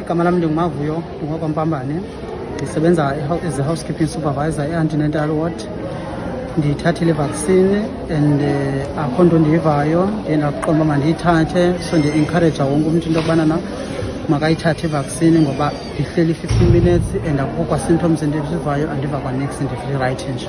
igama lam ndingumavuyo ngokwampambane ndisebenza as a housekeeping supervisor e-antinental ward ndiyithathile ivaksini and eh, akho nto ndiyivayo ndiye ndakuqonda uba mandiyithathe so ndi-encouraja wonke umntu into yokubana na makayithathe ivaksini ngoba ndihleli i-fifteen minutes and akukho kwa-symptoms endizivayo andiva kwanix ndifili rayithi nje